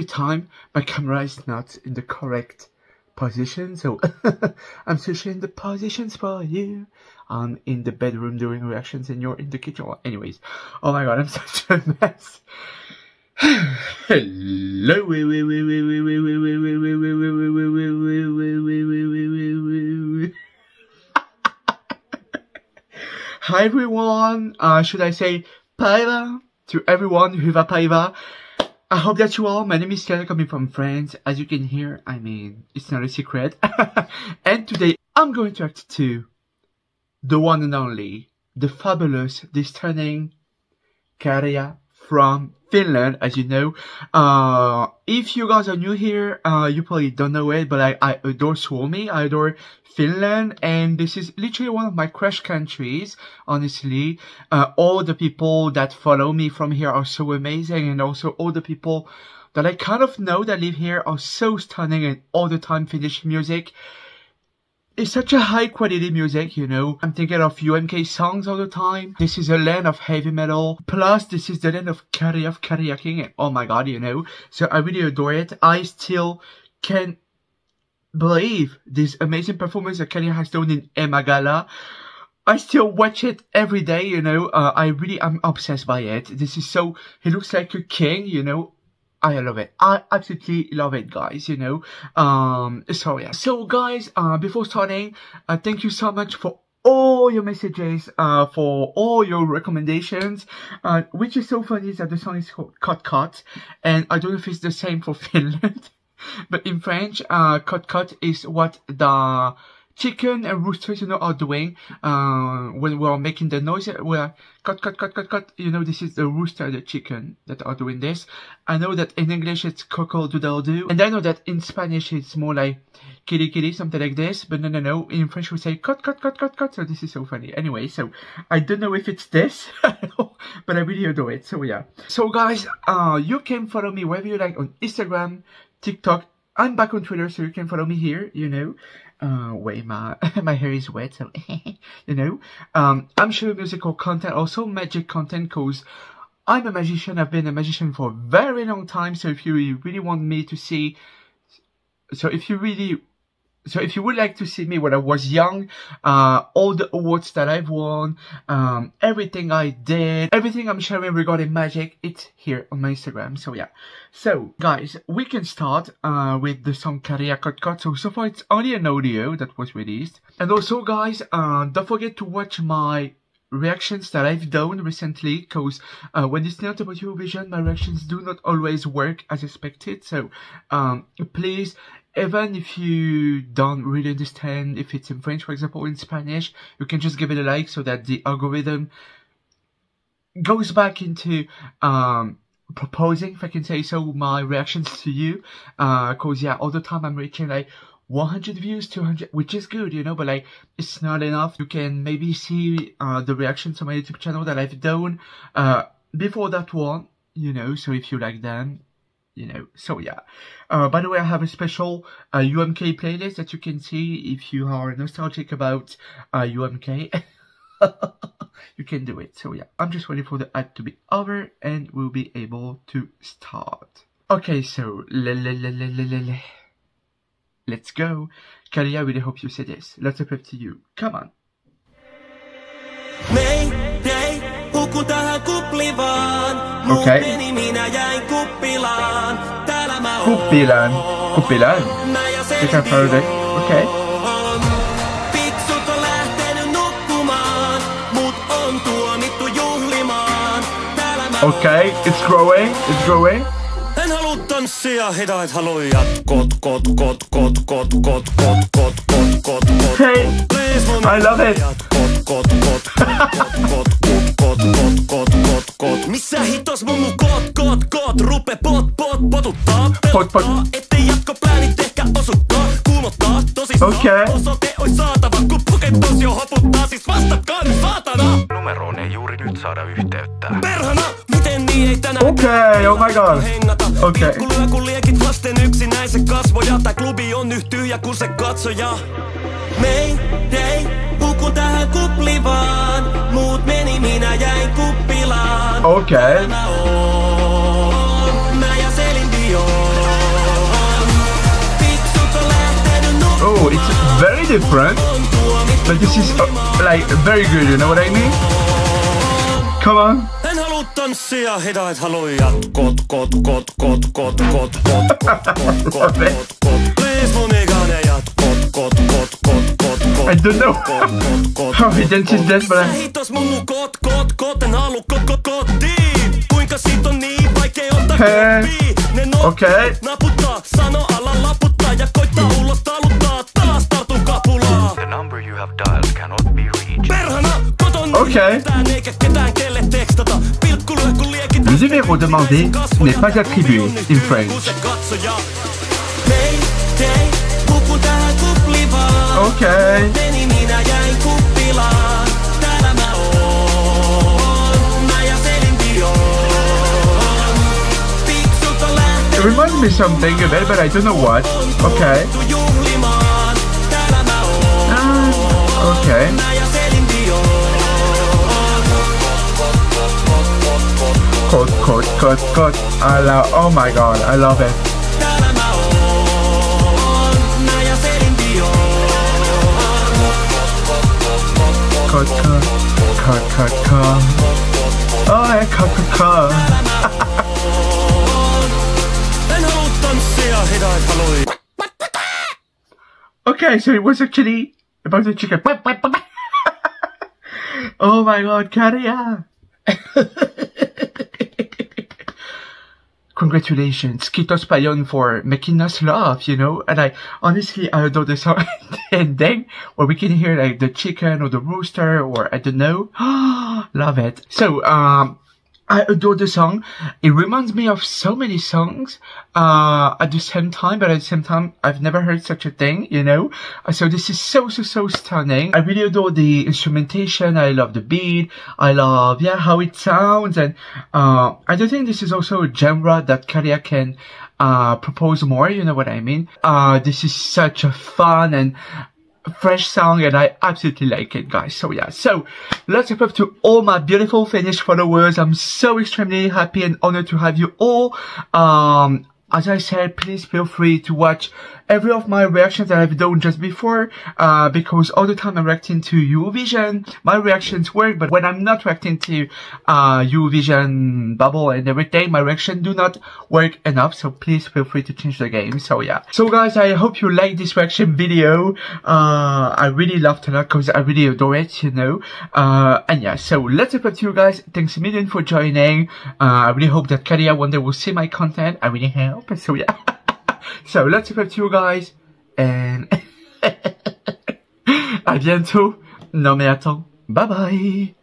every time my camera is not in the correct position. So I'm switching the positions for you. I'm in the bedroom doing reactions and you're in the kitchen. Well, anyways, oh my god, I'm such a mess. Hello. Hi everyone. Uh, should I say Paiva to everyone who va Paiva? I hope that you all, my name is Taylor coming from France. As you can hear, I mean, it's not a secret. and today I'm going to act to the one and only, the fabulous, the stunning Käärijä from Finland, as you know. Uh, if you guys are new here, uh, you probably don't know it, but I, I adore Suomi, I adore Finland, and this is literally one of my crush countries, honestly. Uh, all the people that follow me from here are so amazing, and also all the people that I kind of know that live here are so stunning and all the time Finnish music. It's such a high quality music, you know. I'm thinking of UMK songs all the time. This is a land of heavy metal. Plus, this is the land of karaoke, of karaoke. Oh my god, you know. So I really adore it. I still can believe this amazing performance that Käärijä has done in Emma Gaala. I still watch it every day, you know. Uh, I really am obsessed by it. This is so, he looks like a king, you know. I love it. I absolutely love it, guys, you know. Um, so yeah. So guys, uh, before starting, uh, thank you so much for all your messages, uh, for all your recommendations, uh, which is so funny is that the song is called Kot Kot, and I don't know if it's the same for Finland, but in French, uh, Cut Cut is what the chicken and roosters, you know, are doing uh, when we are making the noise. We're cut, cut, cut, cut, cut. You know, this is the rooster, the chicken that are doing this. I know that in English it's cockle doodle doo, and I know that in Spanish it's more like kitty kitty, something like this. But no, no, no. In French we say cut, cut, cut, cut, cut. So this is so funny. Anyway, so I don't know if it's this, but I really adore it. So yeah. So guys, uh, you can follow me wherever you like on Instagram, TikTok. I'm back on Twitter, so you can follow me here. You know uh, wait, my, my hair is wet, so, you know. Um, I'm sharing musical content, also magic content, because I'm a magician. I've been a magician for a very long time. So if you really want me to see, so if you really so if you would like to see me when I was young, uh, all the awards that I've won, um, everything I did, everything I'm sharing regarding magic, it's here on my Instagram. So yeah. So guys, we can start, uh, with the song Käärijä Cut. So, so far it's only an audio that was released. And also guys, uh, don't forget to watch my reactions that I've done recently because uh, when it's not about Eurovision my reactions do not always work as expected so um, please even if you don't really understand if it's in French, for example, in Spanish, you can just give it a like so that the algorithm goes back into um, proposing, if I can say so, my reactions to you. Uh, cause yeah, all the time I'm reaching like 100 views, 200, which is good, you know, but like, it's not enough. You can maybe see, uh, the reactions on my YouTube channel that I've done, uh, before that one, you know, so if you like them, you know so yeah. Uh, by the way i have a special uh, umk playlist that you can see if you are nostalgic about uh, umk you can do it. So yeah i'm just waiting for the ad to be over and we'll be able to start. Okay so Let's go. Käärijä. I really hope you see this. Lots of love to you. Come on. Okay. Kuppilan. Kuppilan. Project. Okay. Okay, it's growing, it's growing. Halua tanssia, hidait haluu jatkot, kot, kot, kot, kot, kot, kot, kot, kot, kot, kot. Hey, I love it. Kot, kot, kot, kot, kot, kot, kot, kot, kot, kot, kot. Missä hitos mummu kot, kot, kot, rupe pot, pot, potuttaa, pelottaa, ettei jatko pläänit ehkä osuttaa, kuumottaa, tosissaan, okay. osoite yhteyttä. Perhana! Miten niin ei tänään Okei, okay, oh my god. Okei. Okay. Kun liekit vasten yksi lasten kasvoja, tää klubi on nyt tyhjä kun se katsoja. Mayday, huku tähän kuplivaan. Muut meni, minä jäin kuppilaan. Okei. Okay. Mä mä ja Selin Oh, it's very different. But this is uh, like very good, you know what I mean? Come on. En halua tanssia, hidait halui jatkot, kot, kot, kot, kot, kot, kot, kot, kot, kot, kot, kot. Please mun ikäinen jatkot, kot, kot, kot, kot, kot. I don't know how he dances that, but Sä I, hitos mun kot, kot, kot, en halu kot, kot, kotiin. Kuinka sit on niin vaikea ottaa koppii. Ne no, okay. naputtaa, sano ala laputtaa ja koittaa ulos taluttaa. Taas tartun kapulaa. The number you have dialed cannot be reached. Perhana, koton Okei. ketään eikä ketään kelle Le numéro demandé n'est pas attribué in French. Ok. It reminds me something a bit, but I don't know what. Okay. Ah, okay. cut, cut, cut, cut. I love, oh my god, I love it. Cut, cut, cut, cut, cut. Oh, yeah, cut, cut, cut. okay, so it was actually about the chicken. oh my god, Käärijä. Congratulations, Kitos Payon for making us laugh, you know? And I honestly I adore the song the ending where we can hear like the chicken or the rooster or I don't know. Love it. So um I adore the song. It reminds me of so many songs uh, at the same time, but at the same time, I've never heard such a thing, you know? Uh, So this is so, so, so stunning. I really adore the instrumentation. I love the beat. I love, yeah, how it sounds. And uh, I do think this is also a genre that Käärijä can uh, propose more, you know what I mean? Uh, this is such a fun and fresh song and I absolutely like it guys. So yeah, so let's wrap up to all my beautiful Finnish followers. I'm so extremely happy and honored to have you all. Um, as I said, please feel free to watch every of my reactions that I've done just before, uh, because all the time I'm reacting to Eurovision, my reactions work, but when I'm not reacting to, uh, Eurovision bubble and everything, my reaction do not work enough, so please feel free to change the game, so yeah. So guys, I hope you like this reaction video, uh, I really laughed a lot because I really adore it, you know, uh, and yeah, so let's up to you guys, thanks a million for joining, uh, I really hope that Käärijä one day will see my content, I really hope, so yeah. So let's wrap to you guys and à bientôt. Non mais attends, bye bye.